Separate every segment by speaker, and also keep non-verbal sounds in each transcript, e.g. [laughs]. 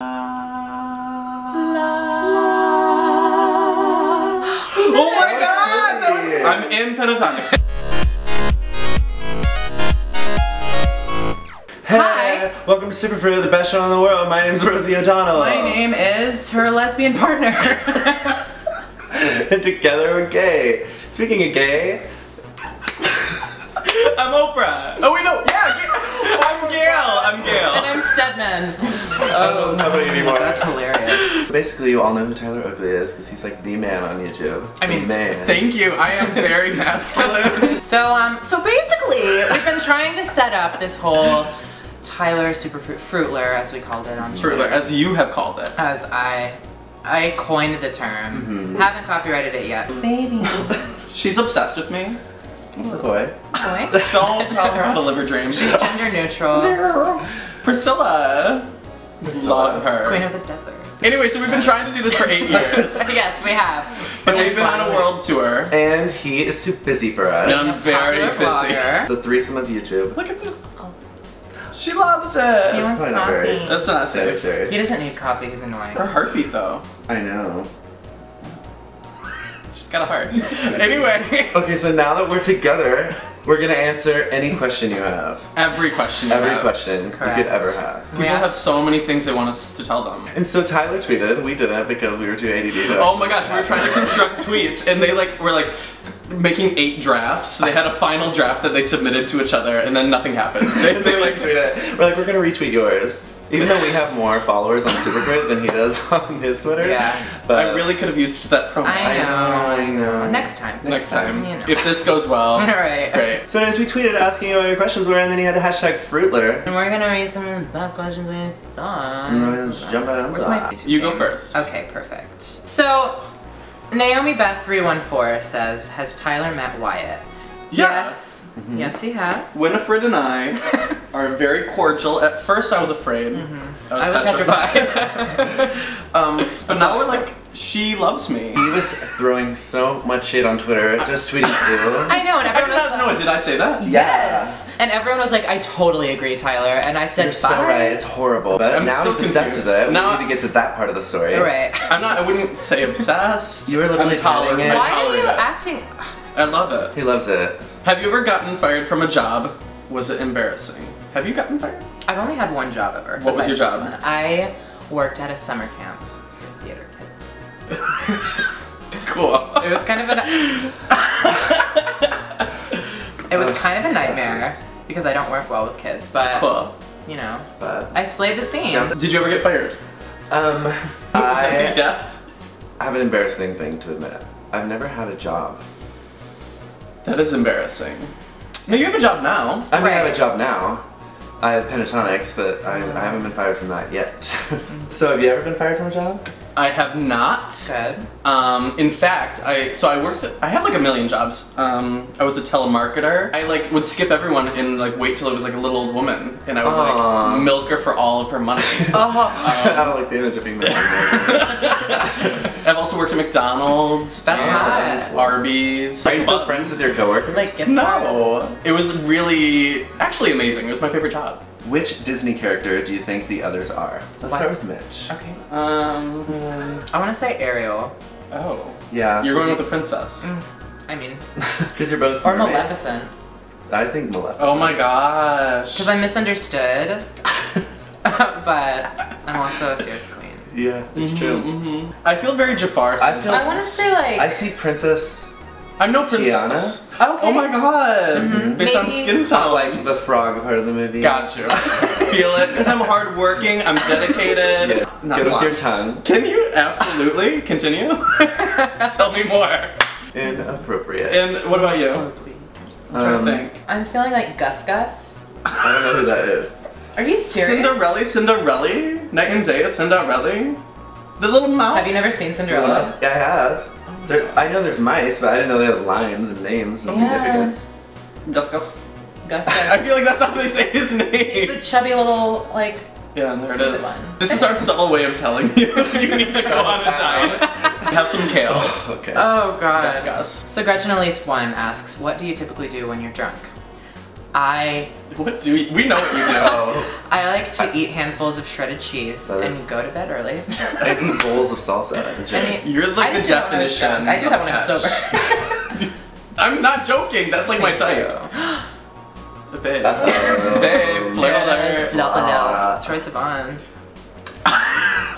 Speaker 1: Oh my god! That was- I'm in Pentatonix.
Speaker 2: Hey, welcome to Superfruit, the best show in the world. My name is Rosie O'Donnell.
Speaker 3: My name is her lesbian partner.
Speaker 2: and [laughs] together we're gay. Speaking of gay,
Speaker 1: I'm Oprah. Oh we know. yeah, Ga- I'm Gail. I'm Gail.
Speaker 3: and I'm Stedman.
Speaker 2: I don't know what's happening anymore.
Speaker 3: That's hilarious.
Speaker 2: Basically, you all know who Tyler Oakley is because he's like the man on YouTube.
Speaker 3: I
Speaker 2: The
Speaker 3: mean,
Speaker 2: man.
Speaker 1: Thank you. I am very masculine. [laughs]
Speaker 3: So, um, so basically, we've been trying to set up this whole Tyler Superfruit Fruitler, as we called it on Twitter.
Speaker 1: Truly, as you have called it.
Speaker 3: as I, I coined the term.
Speaker 2: Mm-hmm.
Speaker 3: Haven't copyrighted it yet. [laughs] Baby.
Speaker 1: She's obsessed with me.
Speaker 2: What's the boy?
Speaker 3: Boy.
Speaker 1: Don't tell her how to live her dreams.
Speaker 3: Gender neutral. [laughs]
Speaker 1: Priscilla. Love her.
Speaker 3: Queen of the desert.
Speaker 1: Anyway, so we've been trying to do this for eight [laughs] years.
Speaker 3: yes, we have.
Speaker 1: But we've been on a world tour.
Speaker 2: And he is too busy for us.
Speaker 1: And I'm very busy.
Speaker 3: vlogger.
Speaker 2: The threesome of YouTube.
Speaker 1: Look at this. Oh. She loves it.
Speaker 3: He
Speaker 1: it.
Speaker 3: wants
Speaker 2: Probably not very-
Speaker 3: coffee.
Speaker 1: That's not safe.
Speaker 2: Sanitary.
Speaker 3: He doesn't need coffee. He's annoying.
Speaker 1: Her heartbeat though.
Speaker 2: I know.
Speaker 1: She's got a heart. anyway,
Speaker 2: Okay, so now that we're together, we're gonna answer any question you have.
Speaker 1: every question you
Speaker 2: Every
Speaker 1: have.
Speaker 2: question you could ever have.
Speaker 3: We
Speaker 1: People have so many things they want us to tell them.
Speaker 2: And so Tyler tweeted, we didn't because we were too ADD. to
Speaker 1: Oh my gosh, we were trying to construct tweets and they like were like making eight drafts. They had a final draft that they submitted to each other and then nothing happened. [laughs] They, they like [laughs]
Speaker 2: tweet it. We're like, we're gonna retweet yours. Even though we have more followers on Superfruit than he does [laughs] on his Twitter.
Speaker 3: Yeah.
Speaker 2: But
Speaker 1: I really could have used that promo.
Speaker 3: I know.
Speaker 2: I know.
Speaker 3: Next time.
Speaker 1: Next time.
Speaker 3: You know.
Speaker 1: If this goes well. [laughs]
Speaker 3: All right.
Speaker 1: Great.
Speaker 2: So anyways, we tweeted asking you what your questions were, and then he had a hashtag Fruitler.
Speaker 3: And we're gonna read some of the best questions we saw.
Speaker 2: Let's jump right on
Speaker 3: Where's
Speaker 2: to
Speaker 3: my
Speaker 2: that.
Speaker 3: Facebook
Speaker 1: You go first.
Speaker 3: Okay, perfect. So, Naomi Beth three one four says, "Has Tyler met Wyatt?"
Speaker 1: Yeah.
Speaker 3: Yes. Yes, he has.
Speaker 1: Winifred and I [laughs] are very cordial. At first, I was afraid.
Speaker 3: Mm-hmm.
Speaker 1: I
Speaker 3: I
Speaker 1: was,
Speaker 3: was
Speaker 1: petrified. [laughs] um, but now we're like, she loves me.
Speaker 2: He was throwing so much shit on Twitter, just [laughs] tweeting too.
Speaker 3: I know, and
Speaker 1: I
Speaker 3: everyone
Speaker 1: did not
Speaker 3: was
Speaker 1: know
Speaker 3: like,
Speaker 1: it. Did I say that?
Speaker 3: Yes. And everyone was like, "I totally agree, Tyler." And I said,
Speaker 2: You're so right, it's horrible. But
Speaker 1: I'm
Speaker 2: now he's obsessed with it.
Speaker 1: Now-
Speaker 2: we need to get to that part of the story.
Speaker 3: All right.
Speaker 1: I'm not. I wouldn't say obsessed.
Speaker 2: You were literally
Speaker 1: I'm tolerant.
Speaker 2: it.
Speaker 3: Why are you
Speaker 1: it.
Speaker 3: acting?
Speaker 1: I love it.
Speaker 2: He loves it.
Speaker 1: Have you ever gotten fired from a job? Was it embarrassing? Have you gotten fired?
Speaker 3: I've only had one job ever.
Speaker 1: What was your job?
Speaker 3: I worked at a summer camp for theater kids. [laughs]
Speaker 1: Cool.
Speaker 3: It was kind of an. [laughs] it was kind of a nightmare because I don't work well with kids, but
Speaker 1: cool.
Speaker 3: you know,
Speaker 2: But
Speaker 3: I slayed the scene.
Speaker 1: Did you ever get fired?
Speaker 2: um, [laughs] I
Speaker 1: yes.
Speaker 2: I have an embarrassing thing to admit. I've never had a job.
Speaker 1: That is embarrassing. No, you have a job now.
Speaker 2: I mean, I have a job now. I have Pentatonix, but I, I haven't been fired from that yet. [laughs] so, have you ever been fired from a job?
Speaker 1: I have not.
Speaker 3: Good.
Speaker 1: Um, in fact, I so I worked. At, I had like a million jobs. Um, I was a telemarketer. I like would skip everyone and like wait till it was like a little old woman, and I would
Speaker 2: Aw.
Speaker 1: like milk her for all of her money.
Speaker 3: Oh, [laughs]
Speaker 2: I don't like the image of being the [laughs]
Speaker 1: I've also worked at McDonald's.
Speaker 3: That's
Speaker 1: and
Speaker 3: hot.
Speaker 1: Arby's.
Speaker 2: Are you still
Speaker 1: Buttons.
Speaker 2: friends with your coworkers?
Speaker 3: like
Speaker 1: No, it was really actually amazing. It was my favorite job.
Speaker 2: Which Disney character do you think the others are? Let's
Speaker 3: What?
Speaker 2: start with Mitch.
Speaker 3: Okay.
Speaker 1: Um.
Speaker 3: I want to say Ariel.
Speaker 1: Oh.
Speaker 2: Yeah.
Speaker 1: You're going with the princess.
Speaker 3: I mean, [laughs]
Speaker 2: Because you're both
Speaker 3: or
Speaker 2: mermaids.
Speaker 3: Maleficent,
Speaker 2: I think Maleficent.
Speaker 1: Oh my gosh. [laughs]
Speaker 3: because I'm misunderstood, [laughs] but I'm also a fierce queen.
Speaker 2: Yeah, it's true.
Speaker 1: hmm I feel very Jafar.
Speaker 2: I feel-
Speaker 3: I want to say like.
Speaker 2: I see Princess
Speaker 1: I'm no princess.
Speaker 3: okay.
Speaker 1: Oh my god. Based on skin tone.
Speaker 2: like the frog part of the movie.
Speaker 1: Gotcha. [laughs] Feel it. Because I'm hardworking, I'm dedicated.
Speaker 2: Yeah.
Speaker 1: Not
Speaker 2: Good with your tongue.
Speaker 1: Can you absolutely continue? [laughs] Tell me more.
Speaker 2: Inappropriate.
Speaker 1: And what about you?
Speaker 3: Oh, please.
Speaker 1: I'm trying
Speaker 2: Um,
Speaker 1: to think.
Speaker 3: I'm feeling like Gus Gus.
Speaker 2: I don't know who that is.
Speaker 3: Are you serious?
Speaker 1: Cinderella, Cinderella, Night and Day, Cinderella. The little mouse.
Speaker 3: Have you never seen Cinderella?
Speaker 2: I have. Oh there, I know there's mice, but I didn't know they had lines and names and
Speaker 3: Yeah.
Speaker 2: significance.
Speaker 1: Gus Gus.
Speaker 3: Gus [laughs]
Speaker 1: I feel like that's how they say his
Speaker 3: He's
Speaker 1: name.
Speaker 3: the chubby little like.
Speaker 1: Yeah, and there it is.
Speaker 3: One.
Speaker 1: This is our subtle way of telling you [laughs] you need to go [laughs] on a diet. Have some kale.
Speaker 2: Okay.
Speaker 3: Oh god.
Speaker 1: Gus Gus.
Speaker 3: So Gretchen Elise one asks, "What do you typically do when you're drunk?" I
Speaker 1: What do you, we know what you do? [laughs]
Speaker 3: I like to eat handfuls of shredded cheese
Speaker 2: That is-
Speaker 3: and go to bed early. [laughs]
Speaker 2: I eat bowls of salsa and
Speaker 3: I mean-
Speaker 1: You're like
Speaker 3: I
Speaker 1: the
Speaker 3: do that when I was
Speaker 1: definition.
Speaker 3: drunk. I do that when I'm
Speaker 1: of
Speaker 3: sober. [laughs]
Speaker 1: I'm not joking. That's like my type.
Speaker 3: you. [gasps]
Speaker 1: Babe.
Speaker 2: Uh-oh.
Speaker 1: Babe, flare alert.
Speaker 3: Fleur de
Speaker 2: Ah.
Speaker 3: Lille. Troye Sivan.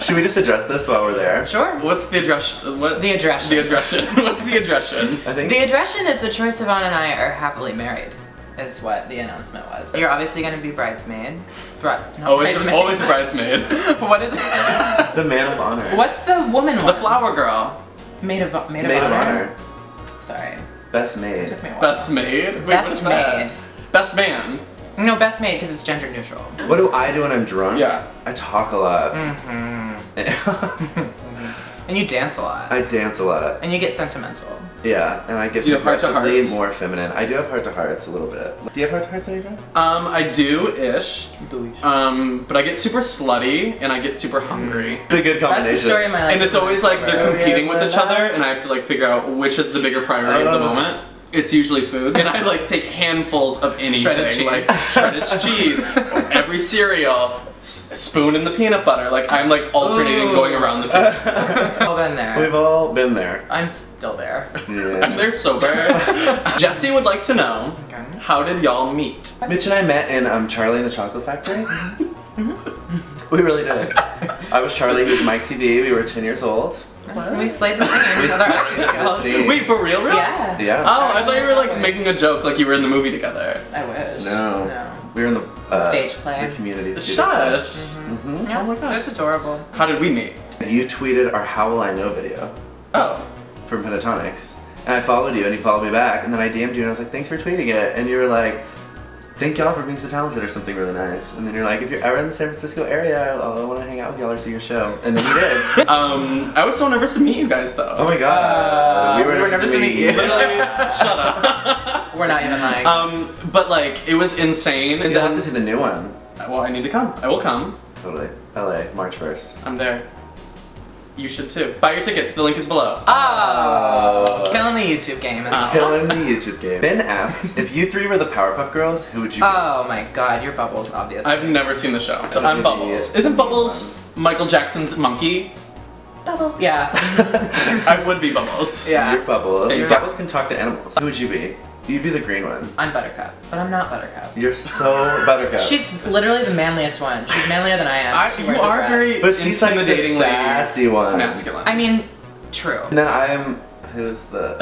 Speaker 2: Should we just address this while we're there?
Speaker 3: Sure.
Speaker 1: What's the address? What?
Speaker 3: The address.
Speaker 1: The addression. What's the addression?
Speaker 2: I think
Speaker 3: The addression is that Troye Sivan and I are happily married, is what the announcement was. You're obviously going to be bridesmaid. Bri- not
Speaker 1: Always,
Speaker 3: bridesmaid.
Speaker 1: always bridesmaid. [laughs]
Speaker 3: what is it?
Speaker 2: the man of honor.
Speaker 3: What's the woman one?
Speaker 1: the flower girl.
Speaker 3: Maid of, maid of,
Speaker 2: Maid of
Speaker 3: honor?
Speaker 2: honor.
Speaker 3: Sorry.
Speaker 2: Best maid.
Speaker 3: Took me a while.
Speaker 1: Best maid. Wait,
Speaker 3: Best
Speaker 1: what is that?
Speaker 3: maid.
Speaker 1: Best man.
Speaker 3: No, best maid because it's gender neutral.
Speaker 2: What do I do when I'm drunk?
Speaker 1: Yeah.
Speaker 2: I talk a lot. Mm-hmm. [laughs] [laughs]
Speaker 3: And you dance a lot.
Speaker 2: I dance a lot.
Speaker 3: and you get sentimental.
Speaker 2: Yeah, and I get
Speaker 1: Do you have heart to
Speaker 2: progressively
Speaker 1: hearts?
Speaker 2: more feminine. I do have heart to hearts a little bit. Do you have heart to hearts when you're?
Speaker 1: Um, I do ish. Um, but I get super slutty and I get super hungry.
Speaker 2: It's a good combination.
Speaker 3: That's the story of my life.
Speaker 1: And it's always like they're
Speaker 2: Oh,
Speaker 1: competing with each other, and I have to like figure out which is the bigger priority at the
Speaker 2: Oh.
Speaker 1: moment. It's usually food, and I [laughs] like take handfuls of anything,
Speaker 3: Shredded cheese.
Speaker 1: like shredded [laughs] cheese, every cereal, s- spoon in the peanut butter. Like I'm like alternating
Speaker 3: Ooh.
Speaker 1: going around the. Peanut. [laughs]
Speaker 3: all been there.
Speaker 2: We've all been there.
Speaker 3: I'm still there.
Speaker 2: Yeah.
Speaker 1: I'm there sober. Jesse would like to know
Speaker 3: Okay.
Speaker 1: how did y'all meet?
Speaker 2: Mitch and I met in um, Charlie and the Chocolate Factory. we really did. I was Charlie, he was Mike Teavee. We were 10 years old.
Speaker 3: We slayed the singing
Speaker 2: We
Speaker 3: with our acting skills.
Speaker 2: scene.
Speaker 1: Wait, for real, real?
Speaker 3: Yeah.
Speaker 2: Yeah.
Speaker 1: Oh, I thought you were like making a joke, like you were in the movie together.
Speaker 3: I wish.
Speaker 2: No.
Speaker 3: No.
Speaker 2: We were in the uh,
Speaker 3: Stage play.
Speaker 2: The community. theater.
Speaker 1: Shush.
Speaker 2: Mhm.
Speaker 3: Yeah,
Speaker 1: Oh my gosh.
Speaker 3: That's adorable.
Speaker 1: How did we meet?
Speaker 2: You tweeted our How Will I Know video
Speaker 1: Oh.
Speaker 2: from Pentatonix. And I followed you and you followed me back. And then I DM'd you and I was like, thanks for tweeting it. And you were like, thank y'all for being so talented or something really nice. And then you're like, if you're ever in the San Francisco area, I'll, want to hang out with y'all or see your show. And then you did. [laughs]
Speaker 1: Um, I was so nervous to meet you guys though.
Speaker 2: oh my god.
Speaker 3: Uh,
Speaker 2: we were,
Speaker 3: we were nervous to meet you.
Speaker 1: Literally, [laughs] shut up.
Speaker 3: We're not even lying.
Speaker 1: um, but like it was insane. And
Speaker 2: You'll have
Speaker 1: then,
Speaker 2: to see the new one.
Speaker 1: well, I need to come. I will come.
Speaker 2: Totally. LA, March 1st.
Speaker 1: I'm there. You should too. Buy your tickets. The link is below.
Speaker 3: oh, killing the YouTube game. Is
Speaker 1: Uh,
Speaker 2: Killing the [laughs] YouTube game. Ben asks, if you three were the Powerpuff Girls, who would you be?
Speaker 3: Oh my god, your bubbles, obviously.
Speaker 1: I've never seen the show. So
Speaker 2: That
Speaker 1: I'm Bubbles. Isn't Bubbles Michael Jackson's monkey?
Speaker 3: Bubbles. Yeah. [laughs]
Speaker 1: I would be Bubbles.
Speaker 3: yeah.
Speaker 2: You're Bubbles.
Speaker 1: You're-
Speaker 2: Bubbles can talk to animals. Who would you be? You'd be the green one.
Speaker 3: I'm Buttercup, but I'm not Buttercup.
Speaker 2: You're so [laughs] buttercup.
Speaker 3: She's literally the manliest one. She's manlier than I am.
Speaker 1: I,
Speaker 3: she
Speaker 1: you
Speaker 3: wears a
Speaker 1: are
Speaker 3: dress.
Speaker 1: very
Speaker 2: but she's like the
Speaker 1: intimidatingly
Speaker 2: sassy one.
Speaker 1: masculine.
Speaker 3: I mean, true.
Speaker 2: And then I'm who's the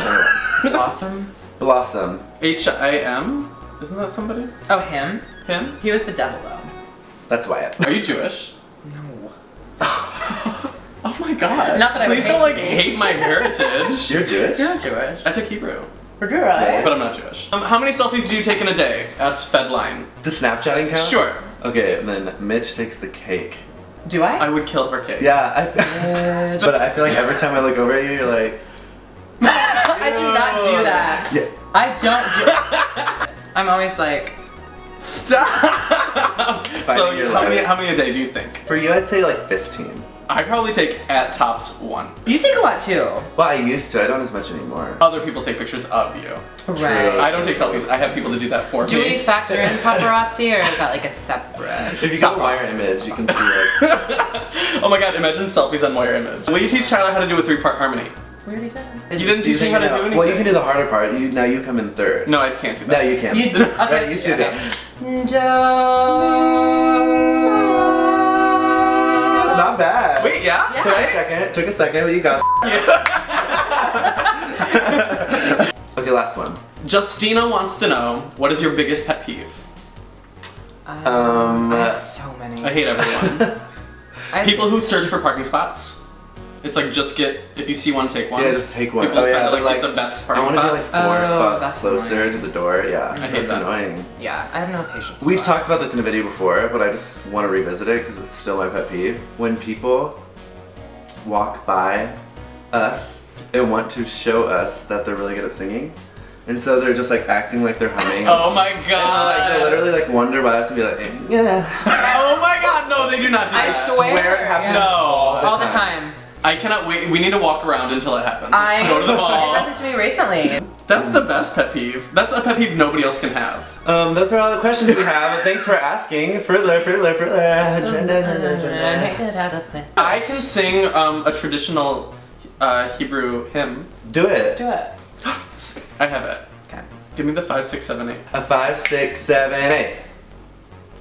Speaker 3: Awesome. [laughs]
Speaker 2: Blossom.
Speaker 1: H I M. Isn't that somebody?
Speaker 3: Oh, him?
Speaker 1: Him?
Speaker 3: He was the devil, though.
Speaker 2: That's Wyatt.
Speaker 1: Are you Jewish?
Speaker 3: No. [laughs]
Speaker 1: Oh my god.
Speaker 3: Not that I would
Speaker 1: Please
Speaker 3: hate
Speaker 1: don't like hate my heritage.
Speaker 2: You're Jewish.
Speaker 3: You're not Jewish.
Speaker 1: I took Hebrew,
Speaker 3: You're right.
Speaker 1: but I'm not Jewish. Um, how many selfies do you take in a day? Ask Fedline.
Speaker 2: Does Snapchatting count?
Speaker 1: Sure.
Speaker 2: Okay, and then Mitch takes the cake.
Speaker 3: Do I?
Speaker 1: I would kill for cake.
Speaker 2: Yeah, I. [laughs] but I feel like every time I look over at you, you're like, [laughs]
Speaker 3: I do not do that.
Speaker 2: yeah.
Speaker 3: I don't do. [laughs] I'm always like,
Speaker 1: Stop. so
Speaker 2: Finding
Speaker 1: how many how many a day do you think?
Speaker 2: For you, I'd say like 15.
Speaker 1: I probably take at tops one.
Speaker 3: you take a lot too.
Speaker 2: Well, I used to. I don't as much anymore.
Speaker 1: Other people take pictures of you.
Speaker 3: Right.
Speaker 1: I don't take selfies. I have people to do that for
Speaker 3: Do
Speaker 1: me.
Speaker 3: Do we factor in paparazzi or is that like a separate?
Speaker 2: If you
Speaker 1: Stop.
Speaker 2: go wire image, you can see like. [laughs]
Speaker 1: oh my god! Imagine selfies on Moira Image. Will you teach Tyler how to do a three-part harmony?
Speaker 3: We already did.
Speaker 1: You didn't teach me how to do anything.
Speaker 2: Well, you can do the harder part. You now you come in third.
Speaker 1: No, I can't do that.
Speaker 2: No, you can.
Speaker 3: You [laughs] do. Okay.
Speaker 2: you do
Speaker 3: okay.
Speaker 2: that.
Speaker 3: Do-
Speaker 2: bad. [laughs]
Speaker 1: Wait, yeah?
Speaker 3: Yeah.
Speaker 2: Took a second. Took a second, but you got. [laughs] okay, last one.
Speaker 1: Justina wants to know what is your biggest pet peeve?
Speaker 2: Um,
Speaker 3: I have so many.
Speaker 1: I hate everyone. [laughs]
Speaker 3: I
Speaker 1: People who search for parking spots. It's like just get if you see one, take one.
Speaker 2: Yeah, just take one.
Speaker 1: People
Speaker 2: Oh,
Speaker 1: try
Speaker 2: yeah,
Speaker 1: to like,
Speaker 2: but,
Speaker 1: get the best parking spot.
Speaker 2: I want to be like four
Speaker 3: Oh,
Speaker 2: spots closer
Speaker 3: annoying.
Speaker 2: to the door. Yeah,
Speaker 1: I hate
Speaker 2: that's
Speaker 1: that.
Speaker 2: annoying.
Speaker 3: yeah, I have no patience.
Speaker 2: We've talked about this in a video before, but I just want to revisit it because it's still my pet peeve. When people walk by us and want to show us that they're really good at singing, and so they're just like acting like they're humming. [laughs]
Speaker 1: oh my
Speaker 2: And, like,
Speaker 1: god!
Speaker 2: they literally like wander by us and be like, yeah. [laughs]
Speaker 1: oh my god! No, they do not do
Speaker 3: I
Speaker 1: that.
Speaker 3: swear.
Speaker 2: Swear it happens
Speaker 1: No.
Speaker 3: all the
Speaker 2: time.
Speaker 3: time.
Speaker 1: I cannot wait. We need to walk around until it happens. Let's
Speaker 3: I
Speaker 1: go to the [laughs]
Speaker 3: it happened to me recently.
Speaker 1: That's the best pet peeve. That's a pet peeve nobody else can have.
Speaker 2: Um, those are all the questions we have. Thanks for asking. Fruitler, Fruitler, Fruitler. [laughs]
Speaker 1: I can sing um, a traditional uh, Hebrew hymn.
Speaker 2: Do it.
Speaker 3: Do it. [gasps]
Speaker 1: I have it.
Speaker 3: Okay.
Speaker 1: Give me the five, six, seven, eight.
Speaker 2: A five, six, seven, eight.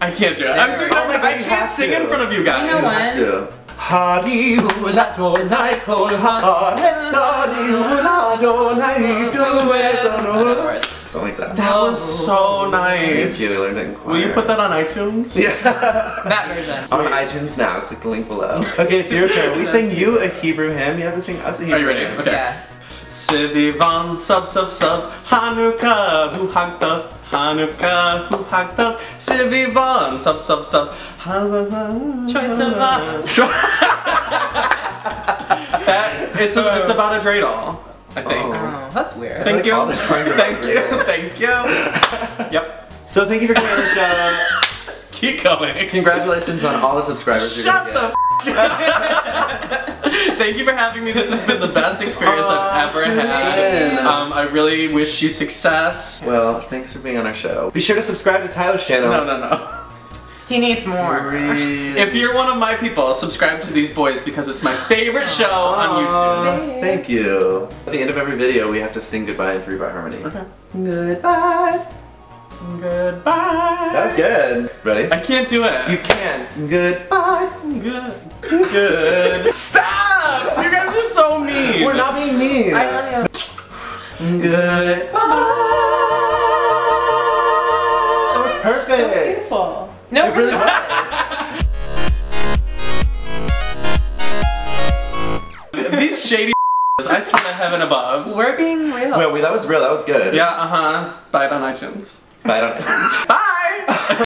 Speaker 1: I can't do it. I'm
Speaker 3: There.
Speaker 1: too,
Speaker 3: Oh my
Speaker 1: I
Speaker 2: God, you
Speaker 1: can't sing
Speaker 2: to.
Speaker 1: in front of you guys.
Speaker 3: You know what?
Speaker 2: Let's do. Hallelujah, tonight, kol haaretz, hallelujah, Adonai, do it,
Speaker 3: I know the words.
Speaker 2: Something like that.
Speaker 1: That was so nice.
Speaker 2: Thank you, learned that in
Speaker 1: Will you put that on iTunes?
Speaker 2: Yeah. [laughs]
Speaker 3: That version.
Speaker 2: On iTunes now, click the link below. [laughs] Okay, so your turn. We [laughs] sing you a Hebrew hymn, you have to sing us a Hebrew
Speaker 1: Are you ready?
Speaker 2: hymn.
Speaker 1: Okay.
Speaker 3: Yeah.
Speaker 1: Sivivan sub sub sub Hanukkah hu hagtav Hanukkah who hu hagtav Sivivan sub sub sub
Speaker 3: Choice of uh, [laughs]
Speaker 1: That it's a, it's about a dreidel, I think.
Speaker 2: Oh.
Speaker 3: That's weird.
Speaker 1: Thank
Speaker 2: like
Speaker 1: you.
Speaker 2: all the
Speaker 1: Thank you. Thank you. Yep.
Speaker 2: So thank you for coming on the show. [laughs]
Speaker 1: Keep going.
Speaker 2: Congratulations on all the subscribers you're
Speaker 1: Shut
Speaker 2: gonna
Speaker 1: the. F- [laughs] Thank you for having me. This has been the best experience I've ever
Speaker 2: Oh,
Speaker 1: had. Um, I really wish you success.
Speaker 2: Well, thanks for being on our show. Be sure to subscribe to Tyler's channel.
Speaker 1: No, no, no.
Speaker 3: He needs more.
Speaker 2: Really-
Speaker 1: If you're one of my people, subscribe to these boys because it's my favorite show on YouTube.
Speaker 2: Thank you. At the end of every video, we have to sing goodbye in three bar harmony.
Speaker 1: Okay.
Speaker 2: Goodbye.
Speaker 1: Goodbye.
Speaker 2: That was good. Ready?
Speaker 1: I can't do it.
Speaker 2: You can. Goodbye.
Speaker 1: Good. Good. Stop! You guys are so mean.
Speaker 2: We're not being mean.
Speaker 3: I love you.
Speaker 2: Goodbye. That was perfect.
Speaker 3: Beautiful. No,
Speaker 2: It really
Speaker 3: was.
Speaker 1: These shady [laughs] I swear to heaven above.
Speaker 3: We're being real.
Speaker 2: Well, wait, that was real. That was good.
Speaker 1: Yeah, uh huh. Buy it on iTunes.
Speaker 2: Bye. [laughs]
Speaker 1: Bye!